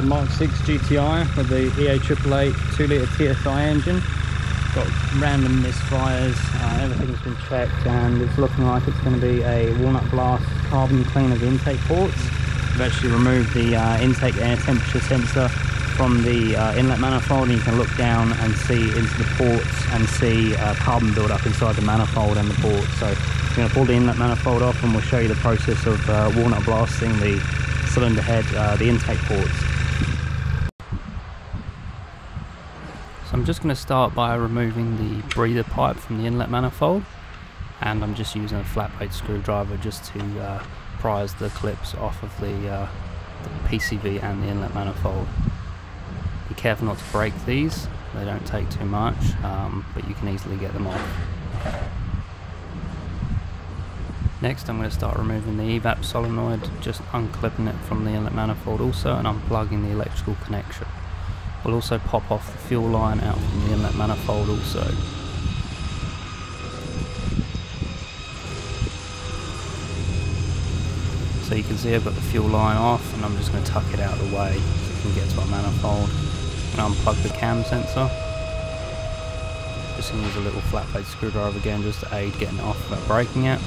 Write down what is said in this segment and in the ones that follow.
the Mark 6 GTI with the EA888 2 litre TSI engine. Got random misfires, uh, everything's been checked and it's looking like it's going to be a walnut blast carbon clean of the intake ports. We've actually removed the uh, intake air temperature sensor from the uh, inlet manifold and you can look down and see into the ports and see uh, carbon build up inside the manifold and the ports. So we're going to pull the inlet manifold off and we'll show you the process of uh, walnut blasting the cylinder head, uh, the intake ports. So I'm just going to start by removing the breather pipe from the inlet manifold and I'm just using a flat blade screwdriver just to uh, prise the clips off of the, uh, the PCV and the inlet manifold. Be careful not to break these, they don't take too much, um, but you can easily get them off. Next I'm going to start removing the evap solenoid, just unclipping it from the inlet manifold also and unplugging the electrical connection. We'll also pop off the fuel line out from the inlet manifold also. So you can see I've got the fuel line off and I'm just going to tuck it out of the way so it can get to our manifold. And unplug the cam sensor. Just going to use a little flat blade screwdriver again just to aid getting it off without breaking it.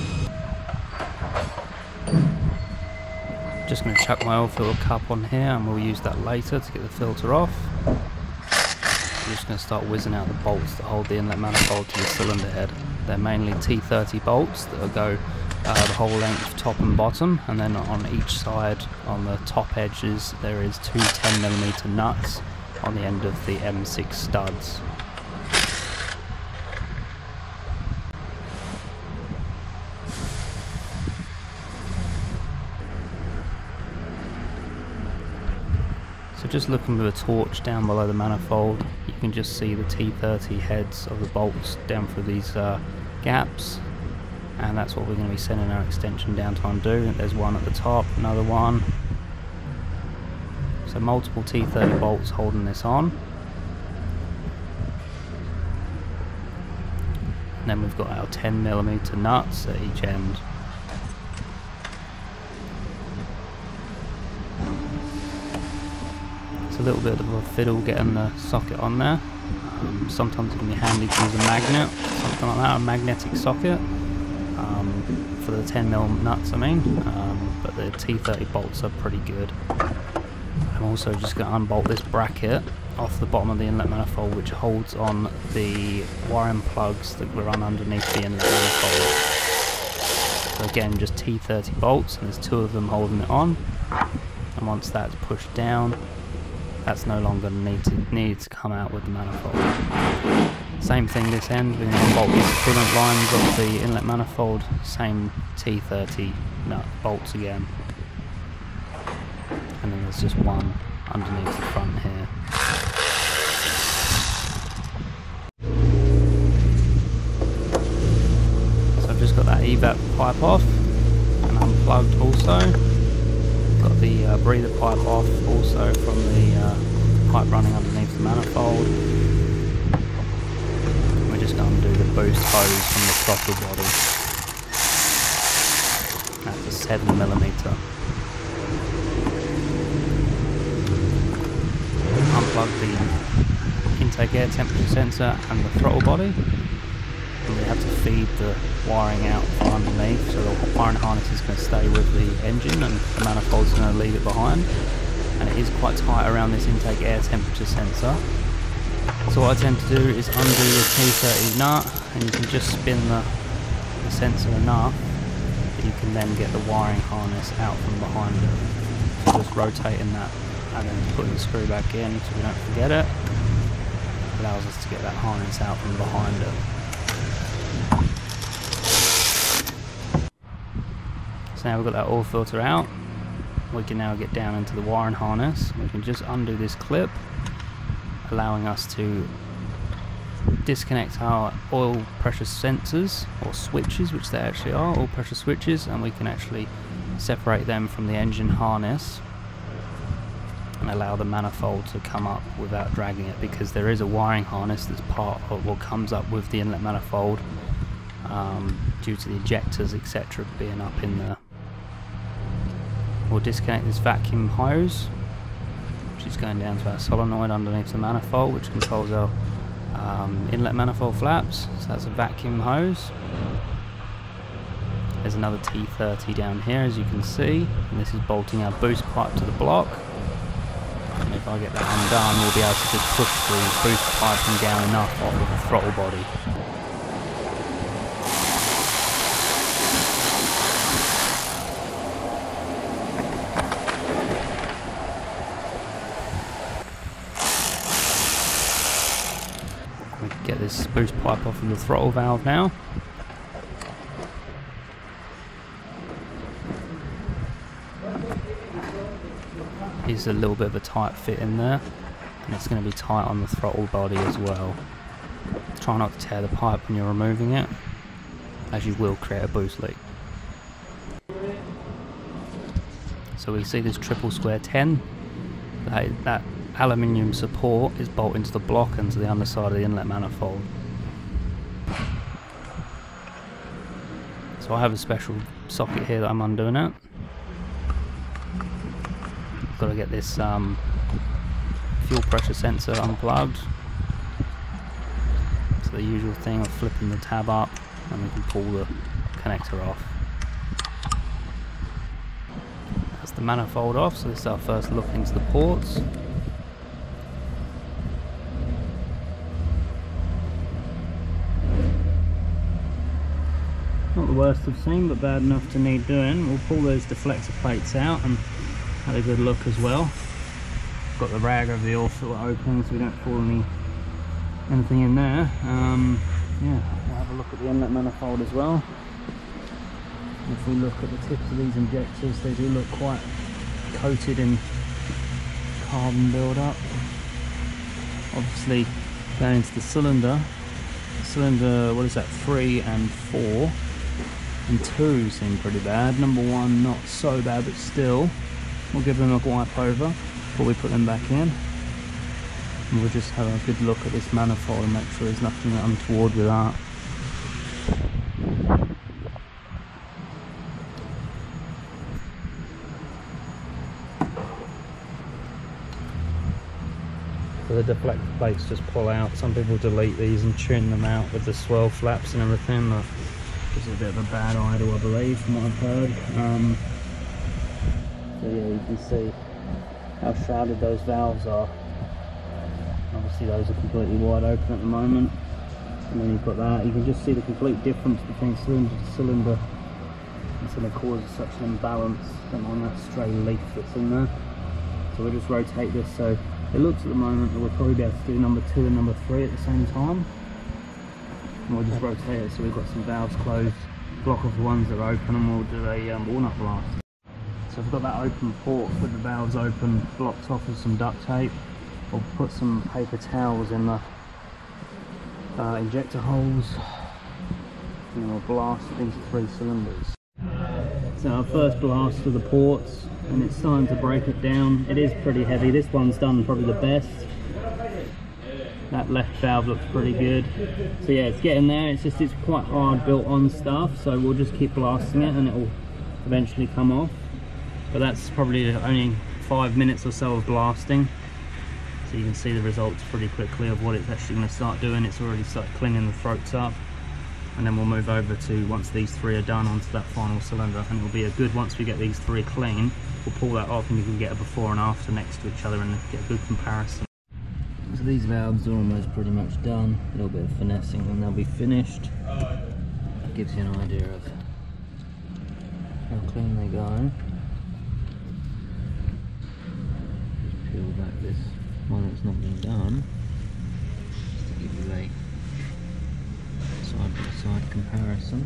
Just going to chuck my oil filter cup on here and we'll use that later to get the filter off. I'm just going to start whizzing out the bolts that hold the inlet manifold to the cylinder head. They're mainly T30 bolts that will go uh, the whole length top and bottom and then on each side on the top edges there is two 10mm nuts on the end of the M6 studs. Just looking with a torch down below the manifold, you can just see the T30 heads of the bolts down through these uh, gaps. And that's what we're going to be sending our extension down to undo. There's one at the top, another one. So multiple T30 bolts holding this on. And then we've got our 10mm nuts at each end. It's a little bit of a fiddle getting the socket on there. Um, sometimes it can be handy to use a magnet, something like that, a magnetic socket. Um, for the 10mm nuts I mean, um, but the T30 bolts are pretty good. I'm also just going to unbolt this bracket off the bottom of the inlet manifold which holds on the wiring plugs that run underneath the inlet manifold. So again just T30 bolts and there's two of them holding it on and once that's pushed down that's no longer needed, needed to come out with the manifold. Same thing this end, going to bolt these coolant lines off the inlet manifold, same T30 nut bolts again. And then there's just one underneath the front here. So I've just got that evap pipe off and unplugged also got the uh, breather pipe off also from the uh, pipe running underneath the manifold. We're just going to do the boost hose from the throttle body. That's a 7 millimeter. Unplug the intake air temperature sensor and the throttle body and we have to feed the wiring out from underneath so the wiring harness is going to stay with the engine and the manifold is going to leave it behind. And it is quite tight around this intake air temperature sensor. So what I tend to do is undo the T30 nut and you can just spin the, the sensor enough that you can then get the wiring harness out from behind it. So just rotating that and then putting the screw back in so we don't forget it. Allows us to get that harness out from behind it So now we've got that oil filter out. We can now get down into the wiring harness. We can just undo this clip, allowing us to disconnect our oil pressure sensors or switches, which they actually are, oil pressure switches, and we can actually separate them from the engine harness and allow the manifold to come up without dragging it because there is a wiring harness that's part of what comes up with the inlet manifold um, due to the injectors etc being up in the We'll disconnect this vacuum hose, which is going down to our solenoid underneath the manifold, which controls our um, inlet manifold flaps. So that's a vacuum hose. There's another T30 down here, as you can see, and this is bolting our boost pipe to the block. And if I get that undone, we'll be able to just push the boost pipe piping down enough off of the throttle body. Get this boost pipe off of the throttle valve now. is a little bit of a tight fit in there and it's going to be tight on the throttle body as well. Try not to tear the pipe when you're removing it as you will create a boost leak. So we see this triple square 10, that, that aluminium support is bolted into the block and to the underside of the inlet manifold. So I have a special socket here that I'm undoing it got to get this um, fuel pressure sensor unplugged. So the usual thing of flipping the tab up and we can pull the connector off. That's the manifold off, so this is our first look into the ports. Worst I've seen, but bad enough to need doing. We'll pull those deflector plates out and have a good look as well. Got the rag over the oil opening so we don't pull any anything in there. Um, yeah, we'll have a look at the inlet manifold as well. If we look at the tips of these injectors, they do look quite coated in carbon build-up. Obviously, going into the cylinder, cylinder, what is that, three and four, and two seem pretty bad. Number one, not so bad, but still, We'll give them a wipe over before we put them back in. And we'll just have a good look at this manifold and make sure there's nothing untoward with that. So the deflect plates just pull out. Some people delete these and tune them out with the swirl flaps and everything. This is a bit of a bad idea, I believe, from what I've heard. Um, so yeah, you can see how shrouded those valves are. Obviously those are completely wide open at the moment. And then you've got that, you can just see the complete difference between cylinder to cylinder. It's going to cause such an imbalance on that stray leaf that's in there. So we'll just rotate this so it looks at the moment that we'll probably be able to do number two and number three at the same time. And we'll just rotate it so we've got some valves closed, block off the ones that are open and we'll do a um, walnut blast. So I've got that open port with the valves open, blocked off with some duct tape. I'll put some paper towels in the uh, injector holes and we'll blast these three cylinders. So our first blast of the ports and it's starting to break it down. It is pretty heavy. This one's done probably the best. That left valve looks pretty good. So yeah, it's getting there. It's just it's quite hard built on stuff. So we'll just keep blasting it and it will eventually come off but that's probably only five minutes or so of blasting so you can see the results pretty quickly of what it's actually going to start doing it's already started cleaning the throats up and then we'll move over to once these three are done onto that final cylinder and it'll be a good once we get these three clean we'll pull that off and you can get a before and after next to each other and get a good comparison these valves are almost pretty much done. A little bit of finessing and they'll be finished. Gives you an idea of how clean they go. Peel back this one that's not been done. Just to give you a side by side comparison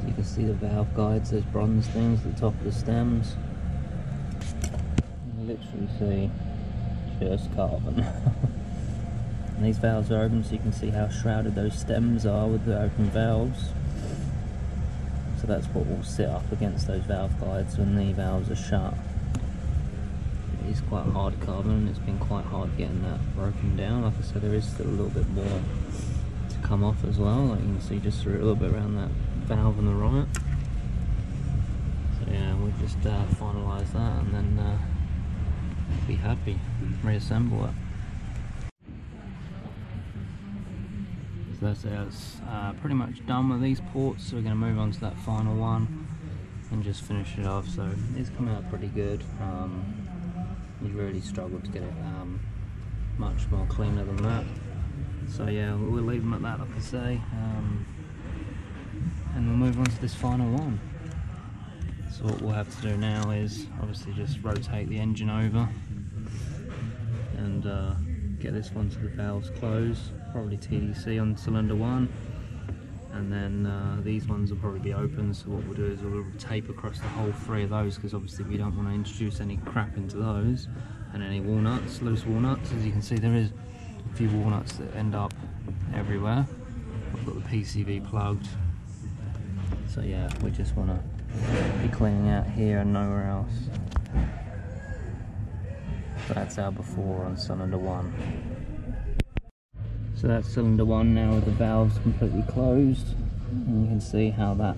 so you can see the valve guides those bronze things at the top of the stems you literally see just carbon And these valves are open so you can see how shrouded those stems are with the open valves. So that's what will sit up against those valve guides when the valves are shut. It is quite hard carbon and it's been quite hard getting that broken down. Like I said, there is still a little bit more to come off as well. Like you can see just through a little bit around that valve on the right. So yeah, we'll just uh, finalise that and then uh, be happy, reassemble it. So that's us uh, pretty much done with these ports, so we're going to move on to that final one and just finish it off. So it's come out pretty good. Um, we really struggled to get it um, much more cleaner than that. So yeah, we'll leave them at that, like I say, um, and we'll move on to this final one. So what we'll have to do now is obviously just rotate the engine over and uh, get this one to the valves closed, probably TDC on cylinder one. And then uh, these ones will probably be open so what we'll do is we'll tape across the whole three of those because obviously we don't want to introduce any crap into those and any walnuts, loose walnuts. As you can see there is a few walnuts that end up everywhere. I've got the PCV plugged so yeah we just want to be cleaning out here and nowhere else so that's our before on cylinder one so that's cylinder one now with the valves completely closed. And you can see how that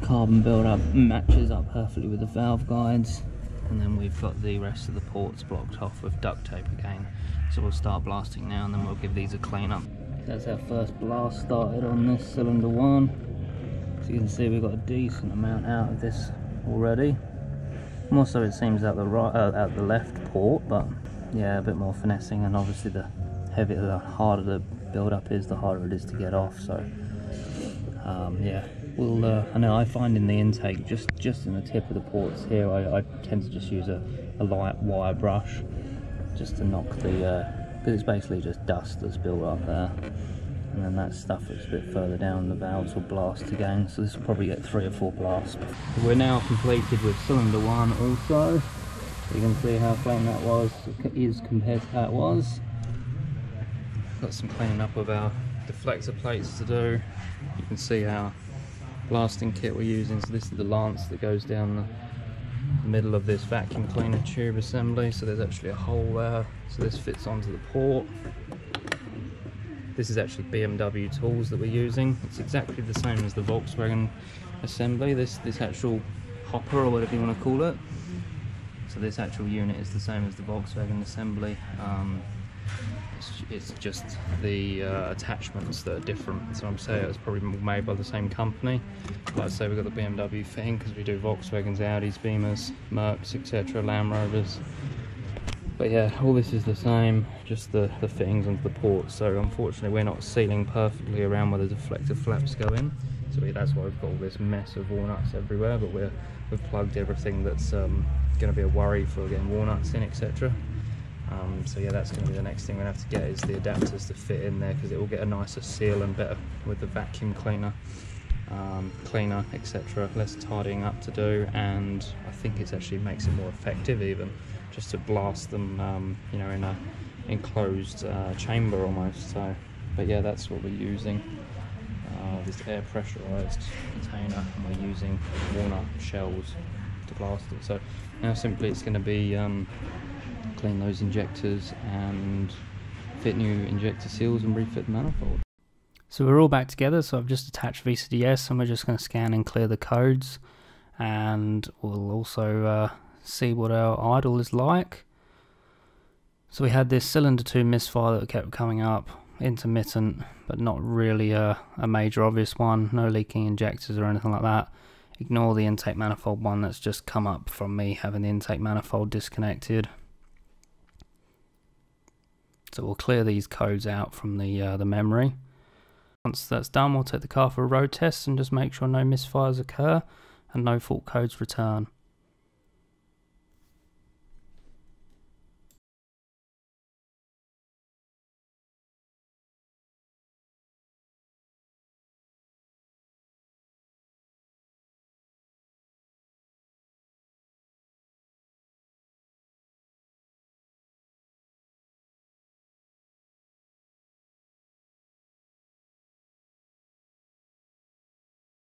carbon buildup matches up perfectly with the valve guides. And then we've got the rest of the ports blocked off with duct tape again. So we'll start blasting now and then we'll give these a clean up. That's our first blast started on this cylinder one. So you can see we've got a decent amount out of this already. More so it seems out the right, uh, out the left port, but yeah, a bit more finessing and obviously the heavier, the harder the build up is, the harder it is to get off. So um, yeah, we'll. Uh, I know I find in the intake, just just in the tip of the ports here, I, I tend to just use a, a, light wire brush just to knock the, because uh, it's basically just dust that's built up there. And then that stuff that's a bit further down, the valves will blast again. So this will probably get three or four blasts. We're now completed with cylinder one also. You can see how clean that was is compared to how it was got some cleaning up of our deflector plates to do. You can see our blasting kit we're using. So this is the lance that goes down the middle of this vacuum cleaner tube assembly. So there's actually a hole there. So this fits onto the port. This is actually BMW tools that we're using. It's exactly the same as the Volkswagen assembly. This this actual hopper or whatever you want to call it. So this actual unit is the same as the Volkswagen assembly. Um, it's, it's just the uh, attachments that are different. So I'm saying it's probably made by the same company. Like I say, we've got the BMW thing because we do Volkswagens, Audis, Beamers, Mercs, etc., Land Rovers. But yeah, all this is the same, just the, the fittings onto the ports. So unfortunately, we're not sealing perfectly around where the deflector flaps go in. So that's why we've got all this mess of walnuts everywhere. But we're, we've plugged everything that's um, going to be a worry for getting walnuts in, etc. Um, so yeah, that's going to be the next thing we're to have to get is the adapters to fit in there because it will get a nicer seal and better with the vacuum cleaner, um, cleaner, etc. Less tidying up to do, and I think it actually makes it more effective even just to blast them, um, you know, in a enclosed uh, chamber almost. So, but yeah, that's what we're using. Uh, this air pressurized container, and we're using walnut shells to blast it. So now simply it's going to be um, clean those injectors and fit new injector seals and refit the manifold. So we're all back together, so I've just attached VCDS and we're just going to scan and clear the codes and we'll also uh, see what our idle is like. So we had this cylinder 2 misfire that kept coming up, intermittent but not really a, a major obvious one, no leaking injectors or anything like that. Ignore the intake manifold one that's just come up from me having the intake manifold disconnected. So we'll clear these codes out from the, uh, the memory. Once that's done, we'll take the car for a road test and just make sure no misfires occur and no fault codes return.